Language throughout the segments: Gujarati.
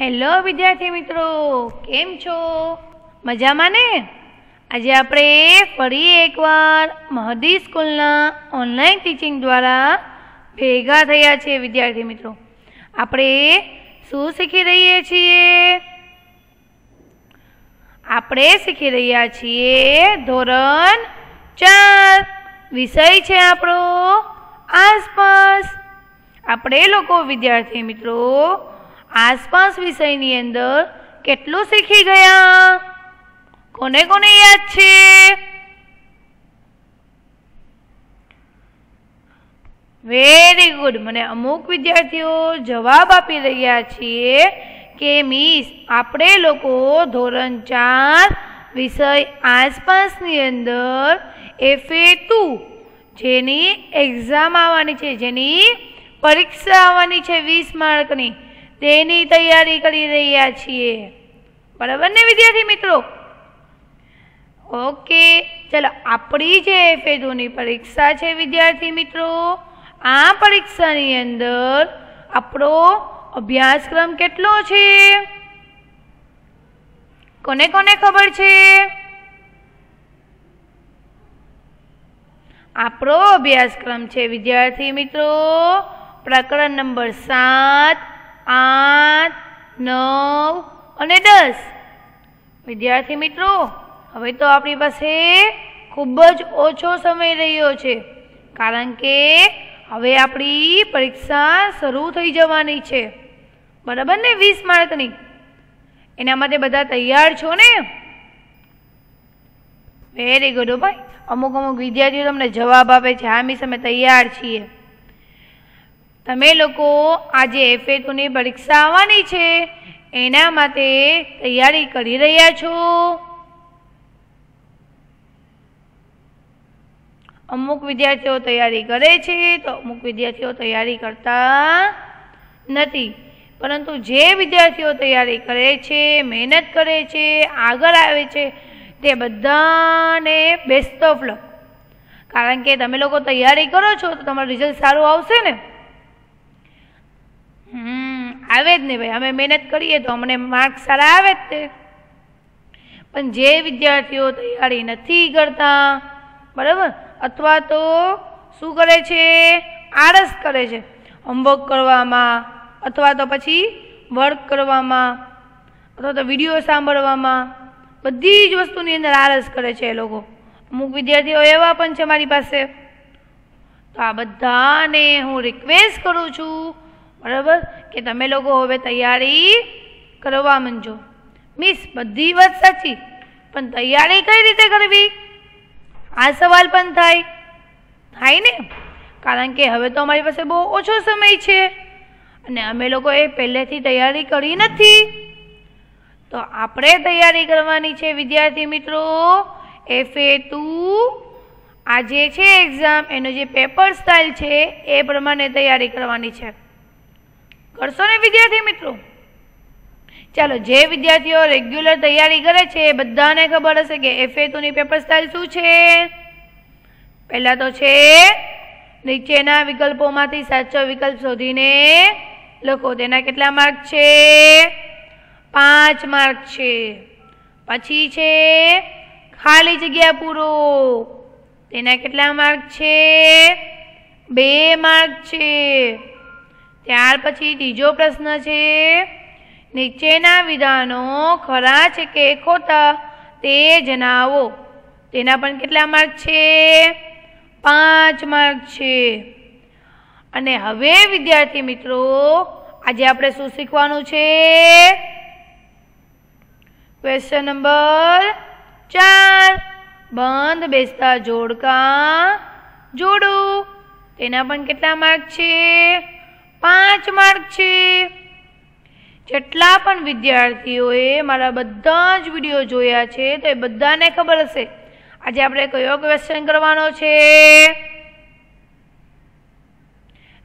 હેલો વિદ્યાર્થી મિત્રો. કેમ છો? મજામાં ને? આજે આપણે ફરી એકવાર મહદી સ્કૂલના ઓનલાઈન ટીચિંગ દ્વારા ભેગા થયા છીએ વિદ્યાર્થી મિત્રો. આપણે શું શીખી રહીએ છીએ? આપણે શીખી રહ્યા છીએ ધોરણ ચાર. વિષય છે આપણો આસપાસ. આપણે લોકો વિદ્યાર્થી મિત્રો આસપાસ વિષયની અંદર કેટલું શીખી ગયા? કોને કોને યાદ છે? વેરી ગુડ મને અમુક વિદ્યાર્થીઓ જવાબ આપી રહ્યા છીએ કે મિસ આપણે લોકો ધોરણ ચાર વિષય આસપાસની અંદર એફએ ટુ જેની એક્ઝામ આવવાની છે, જેની પરીક્ષા આવવાની છે વીસ માર્કની. તેની તૈયારી કરી રહ્યા છીએ. બરાબર ને વિદ્યાર્થી મિત્રો? ઓકે, ચલો, આપણી જે એફએ ટુની પરીક્ષા છે વિદ્યાર્થી મિત્રો, આ પરીક્ષાની અંદર આપણો અભ્યાસક્રમ કેટલો છે? કોને કોને ખબર છે? આપણો અભ્યાસક્રમ છે વિદ્યાર્થી મિત્રો, પ્રકરણ નંબર સાત આઠ, નવ અને દસ. વિદ્યાર્થી મિત્રો, હવે તો આપણી પાસે ખૂબ જ ઓછો સમય રહ્યો છે, કારણ કે હવે આપણી પરીક્ષા શરૂ થઈ જવાની છે. બરાબર ને? વીસ માર્કની. એના માટે બધા તૈયાર છો ને? વેરી ગુડ ભાઈ. અમુક અમુક વિદ્યાર્થીઓ તમને જવાબ આપે છે. હા, મિસ, અમે તૈયાર છીએ. તમે લોકો આજે એફએ ટુની પરીક્ષા આવવાની છે. એના માટે તૈયારી કરી રહ્યા છો. અમુક વિદ્યાર્થીઓ તૈયારી કરે છે તો અમુક વિદ્યાર્થીઓ તૈયારી કરતા નથી. પરંતુ જે વિદ્યાર્થીઓ તૈયારી કરે છે, મહેનત કરે છે, આગળ આવે છે, તે બધાને બેસ્ટ ઓફ લક કારણ કે તમે લોકો તૈયારી કરો છો તો તમારું રિઝલ્ટ સારું આવશે ને? હમ, આવે જ ને ભાઈ. અમે મહેનત કરીએ તો અમને માર્ક્સ સારા આવે જ તે. પણ જે વિદ્યાર્થીઓ તૈયારી નથી કરતા, બરાબર? અથવા તો શું કરે છે? આળસ કરે છે. હોમવર્ક કરવામાં અથવા તો પછી વર્ક કરવામાં અથવા તો વીડિયો સાંભળવામાં બધી જ વસ્તુની અંદર આળસ કરે છે એ લોકો. અમુક વિદ્યાર્થીઓ એવા પણ છે મારી પાસે. તો આ બધાને હું રિક્વેસ્ટ કરું છું બરાબર? કે તમે લોકો હવે તૈયારી કરવા માંડજો. મિસ બધી વાત સાચી, પણ તૈયારી કઈ રીતે કરવી? આ સવાલ પણ થાય. થાય ને? કારણ કે હવે તો અમારી પાસે બહુ ઓછો સમય છે. અને અમે લોકોએ પહેલેથી તૈયારી કરી નથી. તો આપણે તૈયારી કરવાની છે, વિદ્યાર્થી મિત્રો એફએ ટુ આ જે છે એક્ઝામ એનો જે પેપર સ્ટાઇલ છે, એ પ્રમાણે તૈયારી કરવાની છે. કરશો ને વિદ્યાર્થી મિત્રો? ચાલો, જે વિદ્યાર્થીઓ રેગ્યુલર તૈયારી કરે છે, એ બધાને ખબર હશે કે એફએ એતુની પેપર સ્ટાઇલ શું છે? પહેલાં તો છે, નીચેના વિકલ્પોમાંથી સાચો વિકલ્પ શોધીને લખો. તેના કેટલા માર્ક છે? પાંચ માર્ક છે. પછી છે, ખાલી જગ્યા પૂરો. તેના કેટલા માર્ક છે? બે માર્ક છે. ત્યાર પછી ત્રીજો પ્રશ્ન છે, નીચેના વિધાનો ખરા છે કે ખોટા? તે જણાવો. તેના પણ કેટલા માર્ક છે? પાંચ માર્ક છે. અને હવે, વિદ્યાર્થી મિત્રો, આજે આપણે શું શીખવાનું છે? ક્વેશ્ચન નંબર ચાર. બંધ બેસતા જોડકા જોડું. તેના પણ કેટલા માર્ક છે? પાંચ માર્ક છે. જેટલા પણ વિદ્યાર્થીઓએ મારા બધા જ વીડિયો જોયા છે, તો એ બધાને ખબર હશે. આજે આપણે કયો ક્વેશ્ચન કરવાનો છે?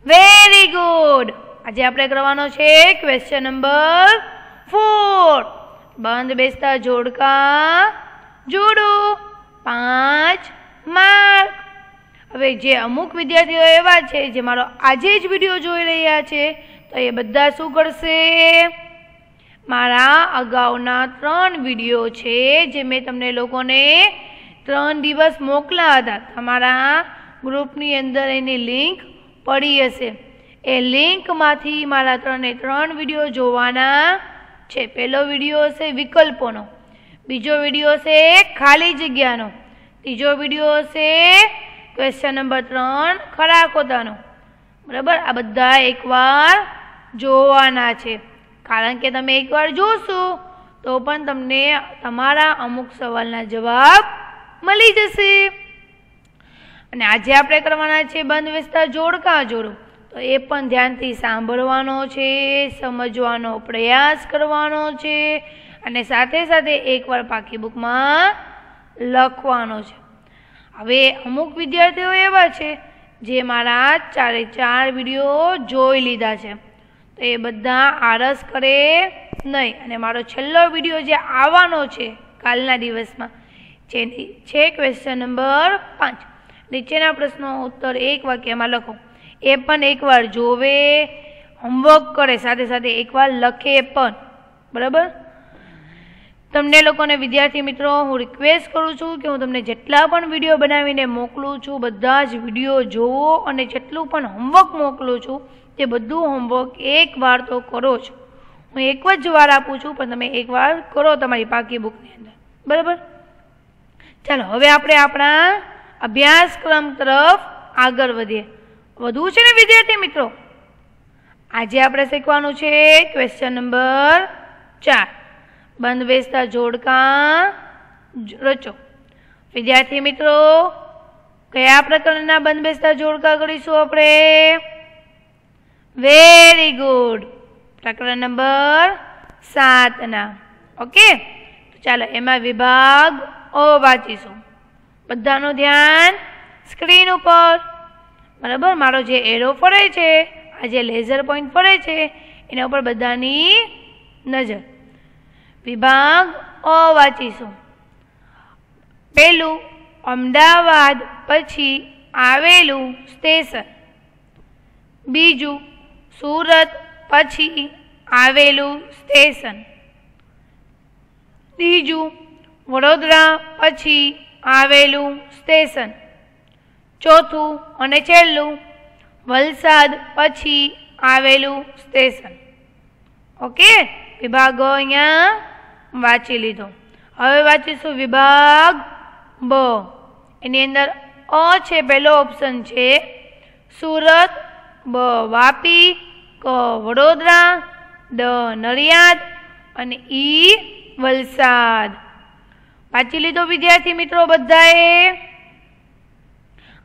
વેરી ગુડ આજે આપણે કરવાનો છે ક્વેશ્ચન નંબર ફોર બંધ બેસતા જોડકા જોડો. પાંચ માર્ક. હવે જે અમુક વિદ્યાર્થીઓ એવા છે જે મારો આજે જ વીડિયો જોઈ રહ્યા છે, તો એ બધા શું કરશે? મારા અગાઉના ત્રણ વીડિયો છે જે મેં તમને લોકોને ત્રણ દિવસ મોકલા હતા. તમારા ગ્રુપની અંદર એની લિંક પડી હશે. એ લિંકમાંથી મારા ત્રણે ત્રણ વીડિયો જોવાના છે. પહેલો વીડિયો હશે વિકલ્પોનો. બીજો વીડિયો હશે ખાલી જગ્યાનો. ત્રીજો વીડિયો હશે ક્વેશ્ચન નંબર ત્રણ, ખરા ખોટાનો બરાબર? આ બધા એકવાર જોવાના છે. કારણ કે તમે એકવાર જોશો, તો પણ તમને તમારા અમુક સવાલના જવાબ મળી જશે. અને આજે આપણે કરવાના છે બંધ વિસ્તાર જોડકા જોડો. તો એ પણ ધ્યાનથી સાંભળવાનો છે, સમજવાનો પ્રયાસ કરવાનો છે, અને સાથે સાથે એકવાર પાકી બુકમાં લખવાનો છે. હવે અમુક વિદ્યાર્થીઓ એવા છે જે મારા ચારે ચાર વીડિયો જોઈ લીધા છે. તો એ બધા આળસ કરે નહીં. અને મારો છેલ્લો વીડિયો જે આવવાનો છે કાલના દિવસમાં, જેની છે ક્વેશ્ચન નંબર પાંચ. નીચેના પ્રશ્નો ઉત્તર એક વાક્યમાં લખો. એ પણ એકવાર જોવે હોમવર્ક કરે, સાથે સાથે એકવાર લખે પણ. બરાબર? તમને લોકોને વિદ્યાર્થી મિત્રો, હું રિક્વેસ્ટ કરું છું કે હું તમને જેટલા પણ વીડિયો બનાવીને મોકલું છું, બધા જ વીડિયો જોવો અને જેટલું પણ હોમવર્ક મોકલું છું, તે બધું હોમવર્ક એકવાર તો કરો છો હું એક જ વાર આપું છું, પણ તમે એકવાર કરો તમારી પાકી બુકની અંદર. બરાબર? ચાલો, હવે આપણે આપણા અભ્યાસક્રમ તરફ આગળ વધીએ. વધુ છે ને વિદ્યાર્થી મિત્રો? આજે આપણે શીખવાનું છે ક્વેશ્ચન નંબર ચાર. બંધ બેસતા જોડકા રચો. વિદ્યાર્થી મિત્રો, કયા પ્રકારના બંધ બેસતા જોડકા કરીશું આપણે? વેરી ગુડ પ્રકરણ નંબર સાતના. ઓકે? ચાલો એમાં વિભાગ ઓ વાંચીશું. બધાનું ધ્યાન સ્ક્રીન ઉપર. બરાબર? મારો જે એરો ફરે છે, આ જે લેઝર પોઈન્ટ ફરે છે, એના ઉપર બધાની નજર. વિભાગ અ વાંચીશું. પહેલું અમદાવાદ, પછી આવેલું સ્ટેશન. બીજું સુરત, પછી આવેલું સ્ટેશન. ત્રીજું વડોદરા, પછી આવેલું સ્ટેશન. ચોથું અને છેલ્લું વલસાડ, પછી આવેલું સ્ટેશન. ઓકે? વિભાગો અહીંયા વાંચી લીધો. હવે વાંચીશું વિભાગ બ. એની અંદર અ છે, પહેલો ઓપ્શન છે, સુરત બ. વાપી ક. વડોદરા ડ નડિયાદ અને ઈ વલસાડ. વાંચી લીધો વિદ્યાર્થી મિત્રો બધાએ?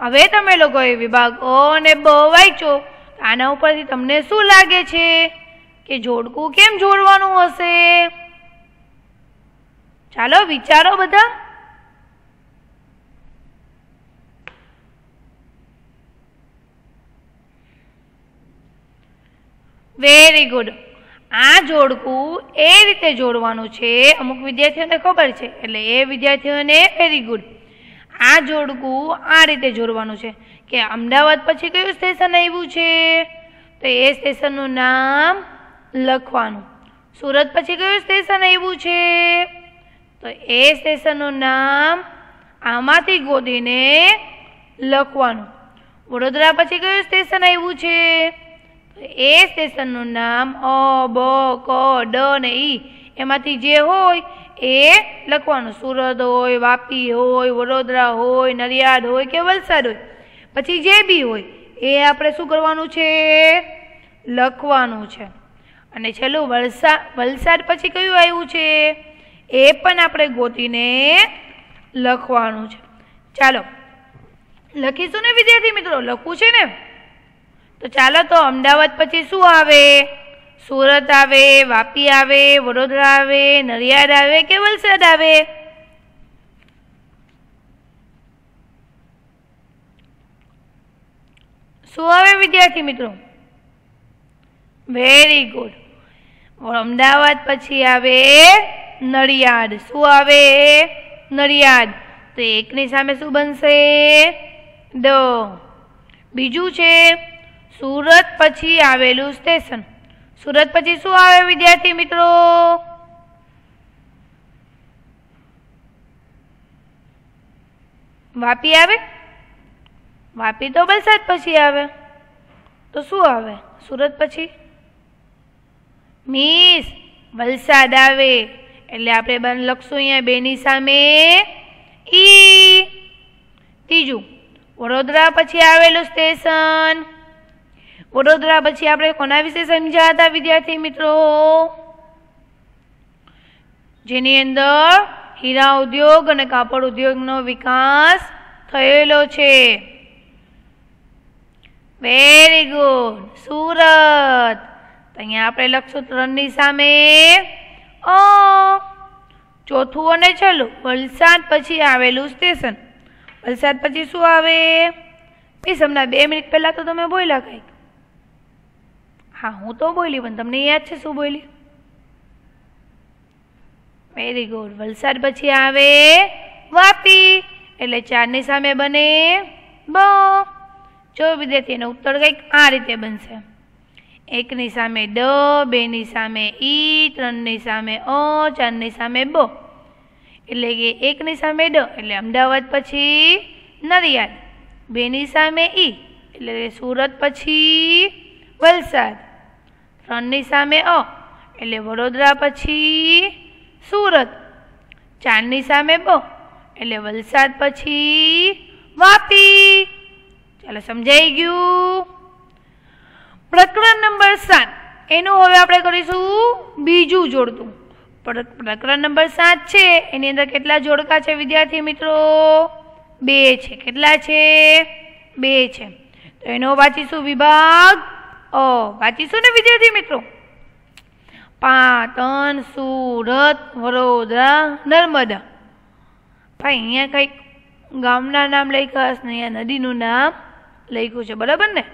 હવે તમે લોકોએ વિભાગ અ અને બ વાંચો. આના ઉપરથી તમને શું લાગે છે? કે જોડકું કેમ જોડવાનું હશે? ચાલો, વિચારો બધા. વેરી ગુડ આ જોડકું એ રીતે જોડવાનું છે. અમુક વિદ્યાર્થીઓને ખબર છે, એટલે એ વિદ્યાર્થીઓને વેરી ગુડ આ જોડકું આ રીતે જોડવાનું છે કે અમદાવાદ પછી કયું સ્ટેશન આવ્યું છે? તો એ સ્ટેશનનું નામ લખવાનું. સુરત પછી કયું સ્ટેશન આવ્યું છે? તો એ સ્ટેશનનું નામ આમાંથી ગોદીને લખવાનું. વડોદરા પછી કયું સ્ટેશન આવ્યું છે? એ સ્ટેશનનું નામ અ, બ, ક, ડ ને ઈ. એમાંથી જે હોય એ લખવાનું. સુરત હોય, વાપી હોય, વડોદરા હોય, નડિયાદ હોય કે વલસાડ હોય. પછી જે બી હોય, એ આપણે શું કરવાનું છે? લખવાનું છે. અને છેલ્લું વલસાડ વલસાડ પછી કયું આવ્યું છે? એ પણ આપણે ગોતીને લખવાનું છે. ચાલો, લખીશું ને વિદ્યાર્થી મિત્રો? લખવું છે ને? તો ચાલો તો અમદાવાદ પછી શું આવે? સુરત આવે, વાપી આવે, વડોદરા આવે, નડિયાદ આવે કે વલસાડ આવે? શું આવે વિદ્યાર્થી મિત્રો? વેરી ગુડ અમદાવાદ પછી આવે નડિયાદ. શું આવે? નડિયાદ. તો એકની સામે શું બનશે? ડ. બીજું છે, સુરત પછી આવેલું સ્ટેશન. સુરત પછી શું આવે વિદ્યાર્થી મિત્રો? વાપી આવે? વાપી તો વલસાડ પછી આવે. તો શું આવે? સુરત પછી? મીસ, વલસાડ આવે. એટલે આપણે બન લખશું અહીંયા બેની સામે ઈ. ત્રીજું, વડોદરા પછી આવેલું સ્ટેશન. વડોદરા પછી આપણે કોના વિશે સમજ્યા હતા, વિદ્યાર્થી મિત્રો? જેની અંદર હીરા ઉદ્યોગ અને કાપડ ઉદ્યોગનો વિકાસ થયેલો છે. Very good Surat. અહીંયા આપણે લખશું ત્રણની સામે અ. ચોથું અને છેલ્લું. વલસાડ પછી આવેલું સ્ટેશન. વલસાડ પછી શું આવે? મિસ હમણાં બે મિનિટ પહેલાં તો તમે બોલ્યા કંઈક. હા, હું તો બોલી, પણ તમને યાદ છે શું બોલી? વેરી ગુડ વલસાડ પછી આવે વાપી. એટલે ચારની સામે બને બ. જો વિદ્યાર્થી એનો ઉત્તર કંઈક આ રીતે બનશે. એકની સામે ડ, બેની સામે ઈ, ત્રણની સામે અ ચારની સામે બ. એટલે કે એકની સામે ડ, એટલે અમદાવાદ પછી નડિયાદ બેની સામે ઈ, એટલે સુરત પછી વલસાડ. ત્રણની સામે અ એટલે વડોદરા પછી સુરત. ચારની સામે બ, એટલે વલસાડ પછી વાપી. ચાલો સમજાઈ ગયું? પ્રકરણ નંબર સાત. એનું હવે આપણે કરીશું બીજું જોડતું. પ્ર- પ્રકરણ નંબર સાત છે. એની અંદર કેટલા જોડકા છે વિદ્યાર્થી મિત્રો? બે છે. કેટલા છે? બે છે. તો એનો વાંચીશું વિભાગ અ. વાંચીશું ને વિદ્યાર્થી મિત્રો? પાટણ સુરત વડોદરા, નર્મદા. ભાઈ, અહીંયા કંઈક ગામના નામ લખ્યા હશે અહીંયા નદીનું નામ લખ્યું છે. બરાબર ને?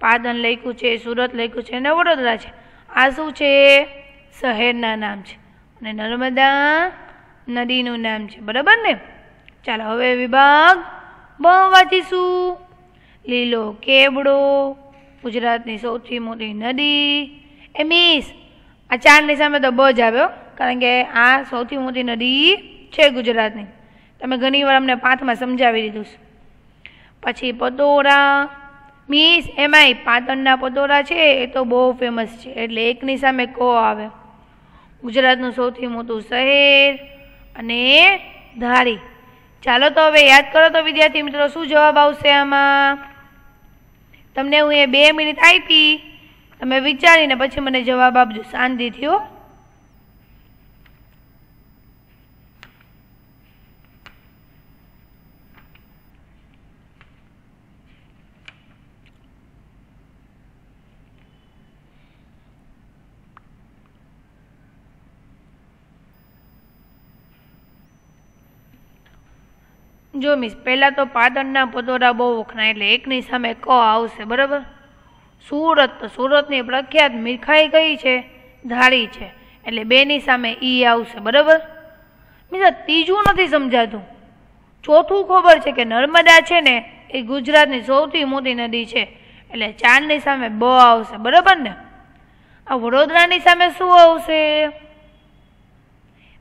પાટણ લખ્યું છે, સુરત લખ્યું છે અને વડોદરા છે. આ શું છે? શહેરના નામ છે. અને નર્મદા નદીનું નામ છે. બરાબર ને? ચાલો હવે વિભાગ બ વાંચીશું લીલો કેવડો, ગુજરાતની સૌથી મોટી નદી. એ મીસ, આ ચારની સામે તો બ જ આવ્યો કારણ કે આ સૌથી મોટી નદી છે ગુજરાતની. તમે ઘણી વાર અમને પાઠમાં સમજાવી દીધું છે. પછી પતોરા મીસ એમાંય પાટણના પતોરા છે, એ તો બહુ ફેમસ છે. એટલે એકની સામે કો આવે. ગુજરાતનું સૌથી મોટું શહેર અને ધારી. ચાલો તો હવે યાદ કરો તો વિદ્યાર્થી મિત્રો, શું જવાબ આવશે આમાં? તમને હું એ બે મિનિટ આપી, તમે વિચારીને પછી મને જવાબ આપજો. શાંતિથી હો. જો મિસ, પહેલાં તો પાટણના પતોરા બહુ વખણાય એટલે એકની સામે ક આવશે, બરાબર? સુરત તો સુરતની પ્રખ્યાત મીઠાઈ કઈ છે? ધાળી છે. એટલે બેની સામે ઈ આવશે, બરાબર? મિસ ત્રીજું નથી સમજાતું. ચોથું ખબર છે કે નર્મદા છે ને, એ ગુજરાતની સૌથી મોટી નદી છે. એટલે ચારની સામે બ આવશે, બરાબર ને? આ વડોદરાની સામે શું આવશે?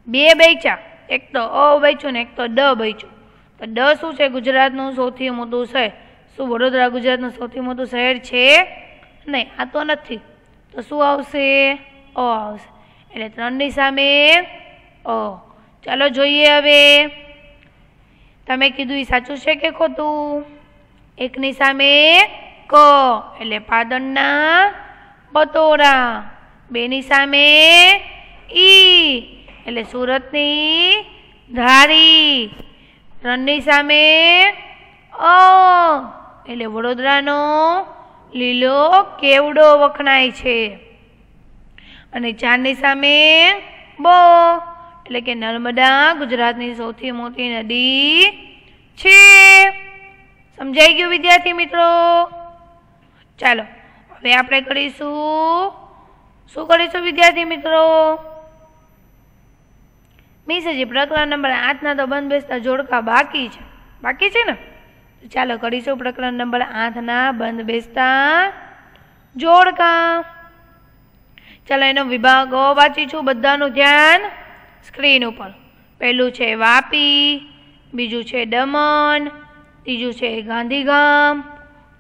બે બૈચા એક તો અ બૈચું ને એક તો ડ બૈચું તો ડ શું છે? ગુજરાતનું સૌથી મોટું શહેર. શું વડોદરા ગુજરાતનું સૌથી મોટું શહેર છે? નહીં, આ તો નથી. તો શું આવશે? અ આવશે. એટલે ત્રણની સામે અ. ચાલો જોઈએ હવે. તમે કીધું એ સાચું છે કે ખોટું? એકની સામે ક. એટલે પાદણના પતોરા બેની સામે ઈ. એટલે સુરતની ધારી. ત્રણની સામે અ. એટલે વડોદરાનો લીલો કેવડો વખણાય છે. અને ચારની સામે બ. એટલે કે નર્મદા ગુજરાતની સૌથી મોટી નદી છે. સમજાઈ ગયું, વિદ્યાર્થી મિત્રો? ચાલો, હવે આપણે કરીશું. શું કરીશું, વિદ્યાર્થી મિત્રો? મીસ પ્રકરણ નંબર આઠના તો બંધ બેસતા જોડકા બાકી છે. બાકી છે ને? ચાલો કરીશું પ્રકરણ નંબર આઠના બંધ બેસતા જોડકા. ચાલો એનો વિભાગ વાંચી છું બધાનું ધ્યાન સ્ક્રીન ઉપર. પહેલું છે વાપી, બીજું છે દમણ, ત્રીજું છે ગાંધીગામ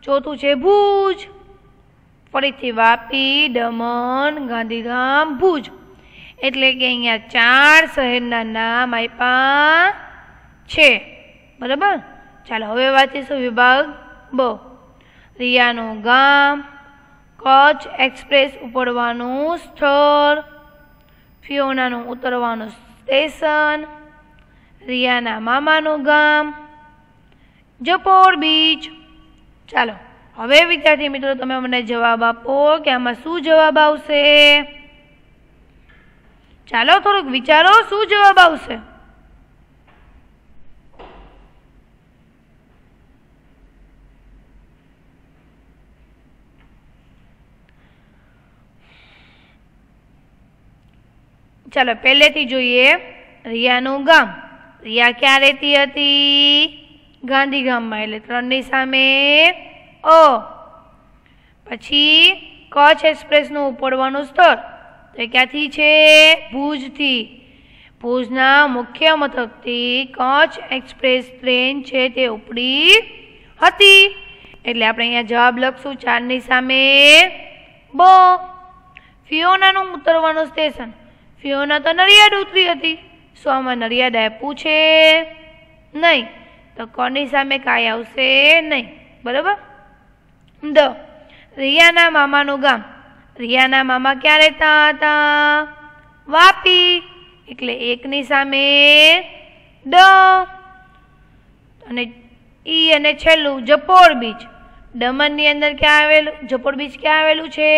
ચોથું છે ભુજ. ફરીથી વાપી, દમણ, ગાંધીધામ, ભુજ. એટલે કે અહીંયા ચાર શહેરના નામ આપ્યા છે. બરાબર? ચાલો હવે વાંચીશું વિભાગ બ. રિયાનું ગામ, કચ્છ એક્સપ્રેસ ઉપડવાનું સ્થળ, ફિયોનાનું ઉતરવાનું સ્ટેશન, રિયાના મામાનું ગામ, જપોર બીચ. ચાલો, હવે વિદ્યાર્થી મિત્રો તમે મને જવાબ આપો કે આમાં શું જવાબ આવશે? ચાલો થોડુંક વિચારો, શું જવાબ આવશે? ચાલો, પહેલેથી જોઈએ રિયાનું ગામ. રિયા ક્યાં રહેતી હતી? ગાંધીગામમાં એટલે ત્રણની સામે ઓ. પછી કચ્છ એક્સપ્રેસનું ઉપડવાનું સ્થળ. તો ક્યાંથી છે? ભુજથી. ભુજના મુખ્ય મથકથી કચ્છ એક્સપ્રેસ ટ્રેન છે તે ઉપડી હતી. એટલે આપણે અહીંયા જવાબ લખશું ચારની સામે. બ. ફિયોનાનું ઉતરવાનું સ્ટેશન. ફિયોના તો નડિયાદ ઉતરી હતી. આમાં નડિયાદ આપ્યું છે? નહીં. તો કોની સામે કાંઈ આવશે? નહીં. બરાબર? દ. રિયાના મામાનું ગામ. રિયાના મામા ક્યાં રહેતા હતા? વાપી. એટલે એકની સામે ડ. અને ઈ અને છેલ્લું જપોર બીચ. દમણની અંદર ક્યાં આવેલું? જપોર બીચ ક્યાં આવેલું છે?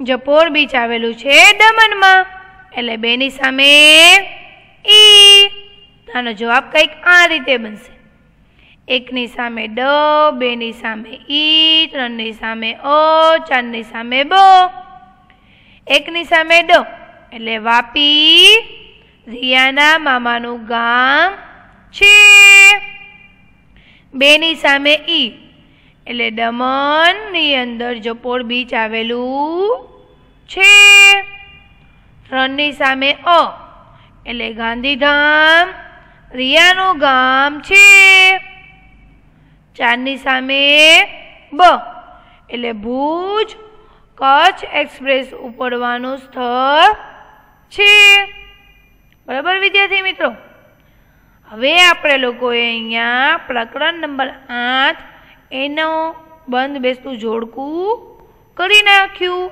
જપોર બીચ આવેલું છે દમણમાં એટલે બેની સામે ઈ. આનો જવાબ કંઈક આ રીતે બનશે. એકની સામે ડ, બેની સામે ઈ, ત્રણની સામે અ ચારની સામે બ. એકની સામે ડ, એટલે વાપી રિયાના મામાનું ગામ છે. બેની સામે ઈ, એટલે દમણની અંદર જપોર બીચ આવેલું છે. ત્રણની સામે અ એટલે ગાંધીધામ રિયાનું ગામ છે. ચારની સામે બ. એટલે ભુજ કચ્છ એક્સપ્રેસ ઉપડવાનું સ્થળ છે. બરાબર વિદ્યાર્થી મિત્રો? હવે આપણે લોકોએ અહીંયા પ્રકરણ નંબર આઠ એનો બંધ બેસતું જોડકું કરી નાખ્યું.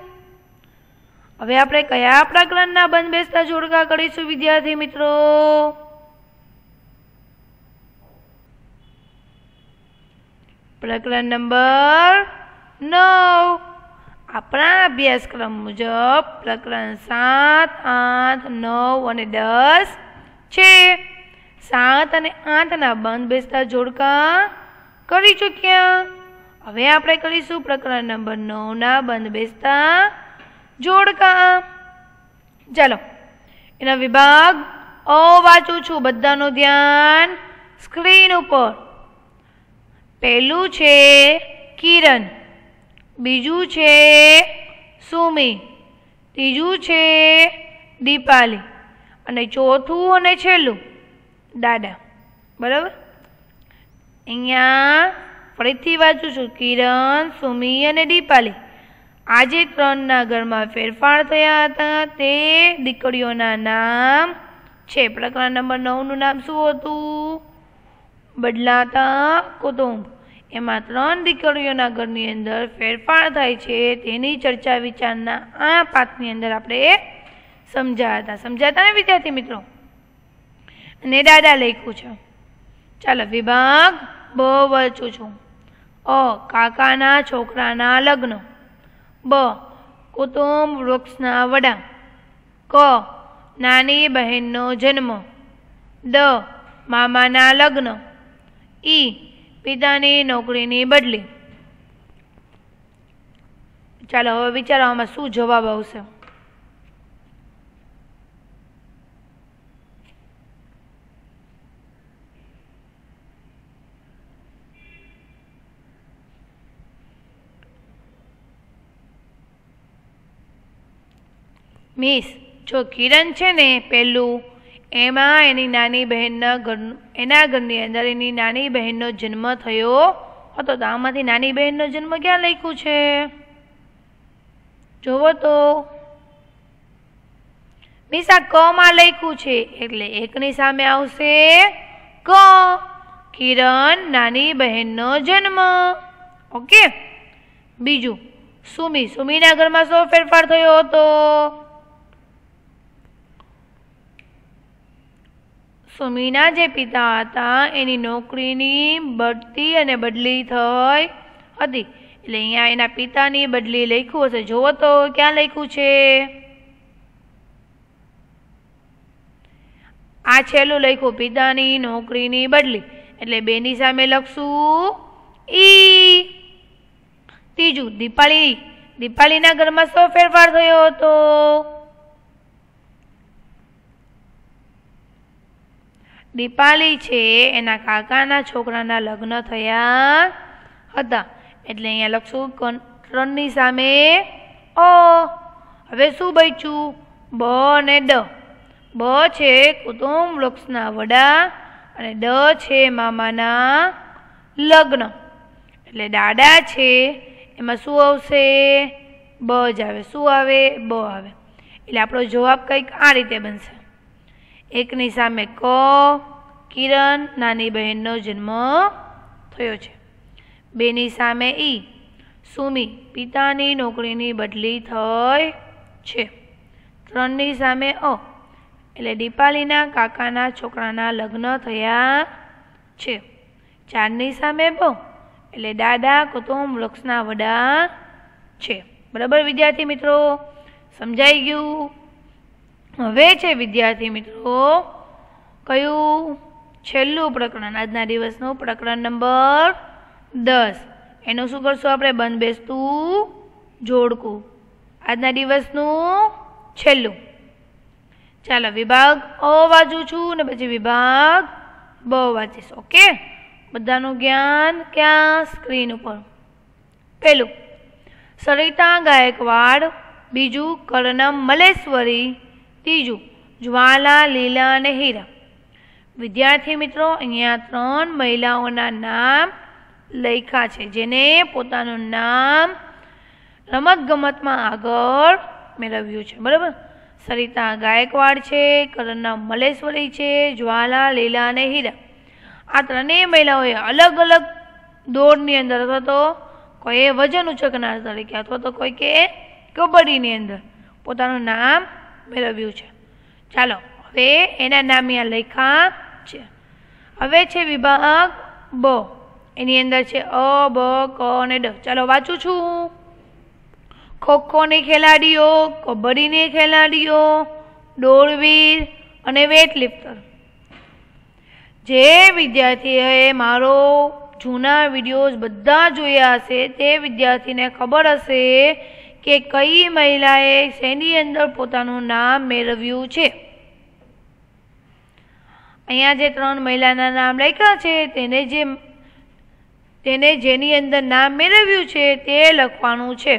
હવે આપણે કયા પ્રકરણના બંધ બેસતા જોડકા કરીશું વિદ્યાર્થી મિત્રો? પ્રકરણ નંબર નવ. આપણા અભ્યાસક્રમ મુજબ પ્રકરણ સાત, આઠ, નવ અને દસ છે. સાત અને આઠના બંધ બેસતા જોડકા કરી ચૂક્યા. હવે આપણે કરીશું પ્રકરણ નંબર નવના બંધ બેસતા જોડકા. ચાલો, એના વિભાગ અ વાંચું છું. બધાનું ધ્યાન સ્ક્રીન ઉપર. પહેલું છે કિરણ. બીજું છે સુમી. ત્રીજું છે દીપાલી. અને ચોથું અને છેલ્લું દાદા. બરાબર? અહીંયા ફરીથી વાંચું છું. કિરણ, સુમી અને દીપાલી. આજે ત્રણના ઘરમાં ફેરફાર થયા હતા. તે દીકરીઓના નામ છે. પ્રકરણ નંબર નવનું નામ શું હતું? બદલાતા કુટુંબ. એમાં ત્રણ દીકરીઓના ઘરની અંદર ફેરફાર થાય છે, તેની ચર્ચા વિચારના આ પાઠની અંદર આપણે સમજાયા હતા સમજાતા ને વિદ્યાર્થી મિત્રો? અને દાદા લખ્યું છે. ચાલો, વિભાગ બ વચું છું. અ, કાકાના છોકરાના લગ્ન. બ, કુટુંબ વૃક્ષના વડા. ક, નાની બહેનનો જન્મ. ડ મામાના લગ્ન. ઈ પિતાની નોકરીની બદલી. ચાલો, હવે વિચારવામાં શું જવાબ આવશે? મિસ, જો કિરણ છે ને પહેલું એમાં એની નાની બહેનના ઘર એના ઘરની અંદર એની નાની બહેનનો જન્મ થયો હતો. તો આમાંથી નાની બહેનનો જન્મ ક્યાં લખ્યું છે? જોવો તો. મિસ ક માં લખ્યું છે. એટલે એકની સામે આવશે ક. કિરણ, નાની બહેનનો જન્મ. ઓકે? બીજું, સુમી. સુમીના ઘરમાં શું ફેરફાર થયો હતો? સુમીના જે પિતા હતા, એની નોકરીની બઢતી અને બદલી થઈ હતી. એટલે અહીંયા એના પિતાની બદલી લખ્યું હશે. જોવો તો ક્યાં લખ્યું છે? આ છેલ્લું લખ્યું, પિતાની નોકરીની બદલી. એટલે બેની સામે લખશું ઈ. ત્રીજું, દીપાળી. દીપાળીના ઘરમાં શો ફેરફાર થયો હતો? દીપાલી છે, એના કાકાના છોકરાના લગ્ન થયા હતા. એટલે અહીંયા લખશું ત્રણની સામે અ હવે શું બચ્યું? બ અને ડ. બ છે કુટુંબ વૃક્ષના વડા અને ડ છે મામાના લગ્ન. એટલે દાદા છે, એમાં શું આવશે? બ જ આવે. શું આવે? બ આવે. એટલે આપણો જવાબ કંઈક આ રીતે બનશે. એકની સામે ક કિરણ નાની બહેનનો જન્મ થયો છે. બેની સામે ઈ સુમી પિતાની નોકરીની બદલી થઈ છે. ત્રણની સામે અ એટલે દીપાલીના કાકાના છોકરાના લગ્ન થયા છે. ચારની સામે બ એટલે દાદા કુટુંબ વૃક્ષના વડા છે. બરાબર વિદ્યાર્થી મિત્રો? સમજાઈ ગયું? હવે છે વિદ્યાર્થી મિત્રો, કયું છેલ્લું પ્રકરણ, આજના દિવસનું પ્રકરણ નંબર દસ. એનું શું કરશું આપણે? બંધ બેસતું જોડકું. આજના દિવસનું છેલ્લું. ચાલો, વિભાગ અ વાંચું છું ને પછી વિભાગ બ વાંચીશ, ઓકે? બધાનું જ્ઞાન ક્યાં? સ્ક્રીન ઉપર. પેલું સરિતા ગાયકવાડ, બીજું કર્ણમ મલેશ્વરી, ત્રીજું જ્વાલા લીલા અને હીરા વિદ્યાર્થી મિત્રો, અહીંયા ત્રણ મહિલાઓના નામ લખ્યા છે, જેને પોતાનું નામ રમતગમતમાં આગળ મેળવ્યું છે. બરાબર? સરિતા ગાયકવાડ છે કરણના મલેશ્વરી છે, જ્વાલા, લીલા અને હીરા. આ ત્રણેય મહિલાઓએ અલગ અલગ દોડની અંદર અથવા તો કોઈએ વજન ઉચકનાર તરીકે અથવા તો કોઈ કે કબડ્ડીની અંદર પોતાનું નામ મેળવ્યું છે. ચાલો, હવે એના નામ અહીંયા લખ્યા છે. હવે છે વિભાગ બ. એની અંદર છે અ, બ, ક અને ડ. ચાલો વાંચું છું. ખોખોની ખેલાડીઓ, કબડ્ડીની ખેલાડીઓ, દોડવીર અને વેટ લિફ્ટર જે વિદ્યાર્થીએ મારો જૂના વિડીયોઝ બધા જોયા હશે, તે વિદ્યાર્થીને ખબર હશે કે કઈ મહિલાએ શેની અંદર પોતાનું નામ મેળવ્યું છે. અહીંયા જે ત્રણ મહિલાના નામ લખ્યા છે, તેને જે તેને જેની અંદર નામ મેળવ્યું છે, તે લખવાનું છે.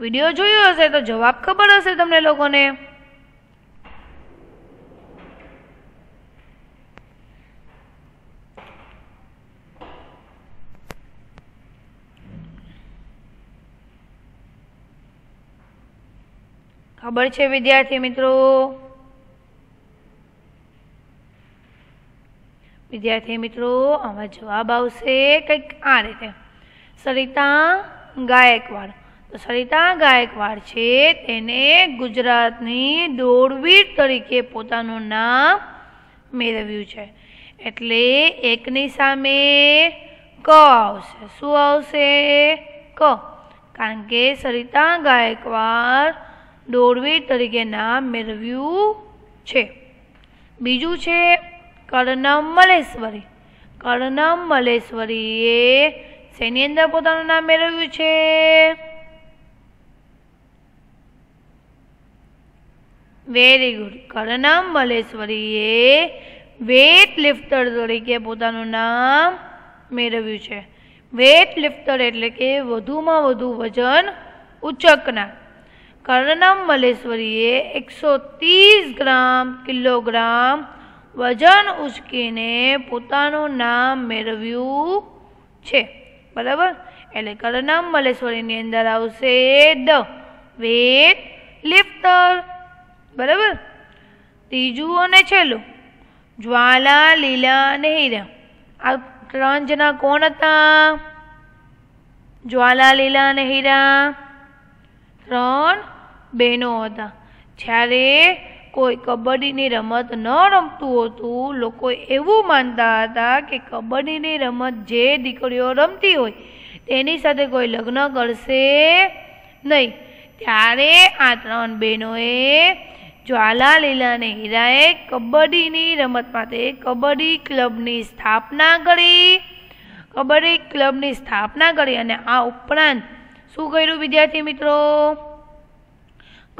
વીડિયો જોયો હશે તો જવાબ ખબર હશે તમને લોકોને. ખબર છે, વિદ્યાર્થી મિત્રો? વિદ્યાર્થી મિત્રો આમાં જવાબ આવશે કંઈક આ રીતે. સરિતા ગાયકવાડ. તો સરિતા ગાયકવાડ છે, તેને ગુજરાતની દોડવીર તરીકે પોતાનું નામ મેળવ્યું છે. એટલે એકની સામે ક આવશે. શું આવશે? ક. કારણ કે સરિતા ગાયકવાડ દોડવીર તરીકે નામ મેળવ્યું છે. બીજું છે કર્ણમ મલેશ્વરી. કર્ણમ મલેશ્વરીએ શેની અંદર પોતાનું નામ મેળવ્યું છે? વેરી ગુડ કર્ણમ મલેશ્વરીએ વેટ લિફ્ટર તરીકે પોતાનું નામ મેળવ્યું છે. વેટ લિફ્ટર એટલે કે વધુમાં વધુ વજન ઉચકનાર. કર્ણમ મલેશ્વરીએ એકસો ત્રીસ ગ્રામ કિલોગ્રામ વજન ઉચકીને પોતાનું નામ મેળવ્યું છે. બરાબર? એટલે કર્ણમ મલેશ્વરીની અંદર આવશે દ વેટ લિફ્ટર બરાબર? ત્રીજું અને છેલ્લું, જ્વાલા, લીલા અને આ ત્રણ જણા કોણ હતા? જ્વાલા, લીલા અને ત્રણ બહેનો હતા. જ્યારે કોઈ કબડ્ડીની રમત ન રમતું હતું, લોકો એવું માનતા હતા કે કબડ્ડીની રમત જે દીકરીઓ રમતી હોય, તેની સાથે કોઈ લગ્ન કરશે નહીં. ત્યારે આ ત્રણ બહેનોએ જ્વાલા લીલા અને હીરાએ કબડ્ડીની રમત માટે કબડ્ડી ક્લબની સ્થાપના કરી. કબડ્ડી ક્લબની સ્થાપના કરી અને આ ઉપરાંત શું કર્યું વિદ્યાર્થી મિત્રો?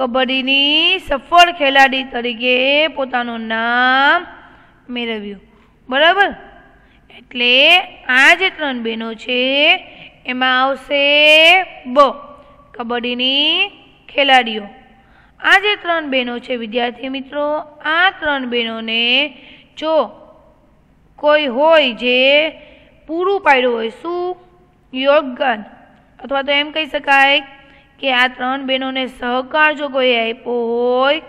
કબડ્ડીની સફળ ખેલાડી તરીકે પોતાનું નામ મેળવ્યું. બરાબર? એટલે આ જે ત્રણ બહેનો છે, એમાં આવશે બ કબડ્ડીની ખેલાડીઓ. આ જે ત્રણ બહેનો છે, વિદ્યાર્થી મિત્રો, આ ત્રણ બહેનોને જો કોઈ હોય જે પૂરું પાડ્યું હોય, શું? યોગદાન અથવા તો એમ કહી શકાય કે આ ત્રણ બહેનોને સહકાર જો કોઈ આપ્યો હોય,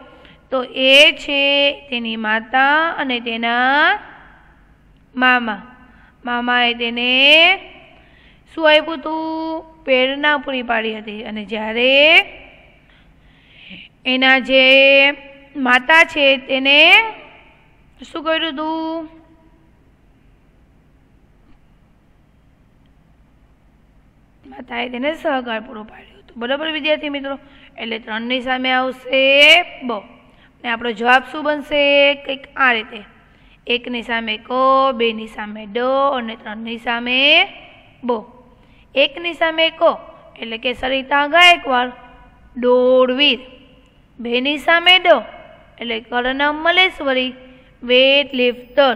તો એ છે તેની માતા અને તેના મામા. મામાએ તેને શું આપ્યું હતું? પ્રેરણા પૂરી પાડી હતી. અને જ્યારે એના જે માતા છે તેને શું કર્યું હતું? માતાએ તેને સહકાર પૂરો પાડ્યો. બરાબર વિદ્યાર્થી મિત્રો? એટલે ત્રણની સામે આવશે બ. ને આપણો જવાબ શું બનશે? કંઈક આ રીતે. એકની સામે ક, બેની સામે ડ અને ત્રણની સામે બો. એકની સામે ક, એટલે કે સરિતા ગાયકવાડ દોડવીર. બેની સામે ડ, એટલે કરણમ મલેશ્વરી. વેટ લિફ્ટર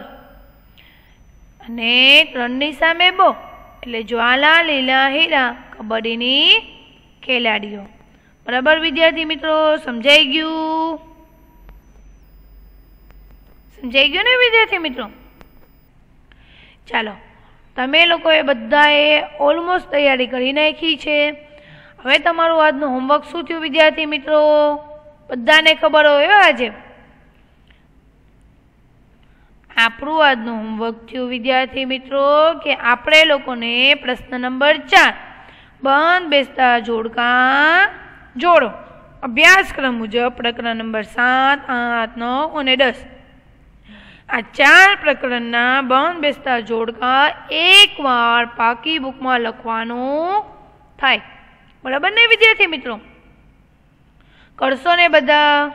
અને ત્રણની સામે બો, એટલે જ્વાલા, લીલા, હીરા, કબડ્ડીની ખેલાડીઓ. બરાબર, વિદ્યાર્થી મિત્રો? સમજાઈ ગયું? સમજાઈ ગયું ને, વિદ્યાર્થી મિત્રો? ચાલો, તમે લોકોએ બધાએ ઓલમોસ્ટ તૈયારી કરી નાખી છે. હવે તમારું આજનું હોમવર્ક શું થયું, વિદ્યાર્થી મિત્રો? બધાને ખબર હોય આજે. આપણું આજનું હોમવર્ક થયું, વિદ્યાર્થી મિત્રો, કે આપણે લોકોને પ્રશ્ન નંબર ચાર બંધ બેસતા જોડકા જોડો. અભ્યાસક્રમ મુજબ પ્રકરણ નંબર સાત, આઠ, નવ અને દસ. આ ચાર પ્રકરણના બંધ બેસતા જોડકા એકવાર પાકી બુકમાં લખવાનું થાય. બરાબર ને વિદ્યાર્થી મિત્રો? કરશો ને બધા?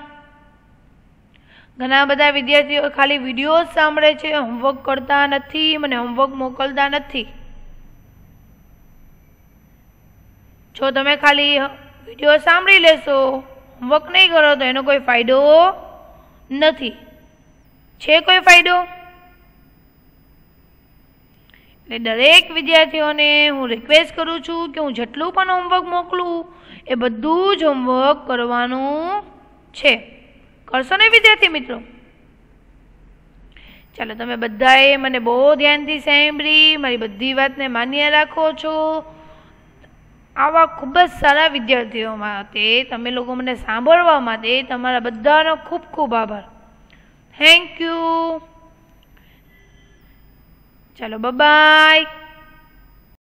ઘણા બધા વિદ્યાર્થીઓ ખાલી વીડિયો સાંભળે છે, હોમવર્ક કરતા નથી, મને હોમવર્ક મોકલતા નથી. જો તમે ખાલી વીડિયો સાંભળી લેશો, હોમવર્ક નહીં કરો, તો એનો કોઈ ફાયદો નથી. છે કોઈ ફાયદો? એટલે દરેક વિદ્યાર્થીઓને હું રિક્વેસ્ટ કરું છું કે હું જેટલું પણ હોમવર્ક મોકલું, એ બધું જ હોમવર્ક કરવાનું છે. કરશો ને વિદ્યાર્થી મિત્રો? ચાલો, તમે બધાએ મને બહુ ધ્યાનથી સાંભળી, મારી બધી વાતને માન્ય રાખો છો. આવા ખૂબ જ સારા વિદ્યાર્થીઓ માટે, તમે લોકો મને સાંભળવા માટે તમારા બધાનો ખૂબ ખૂબ આભાર. થેન્ક યુ ચાલો બાય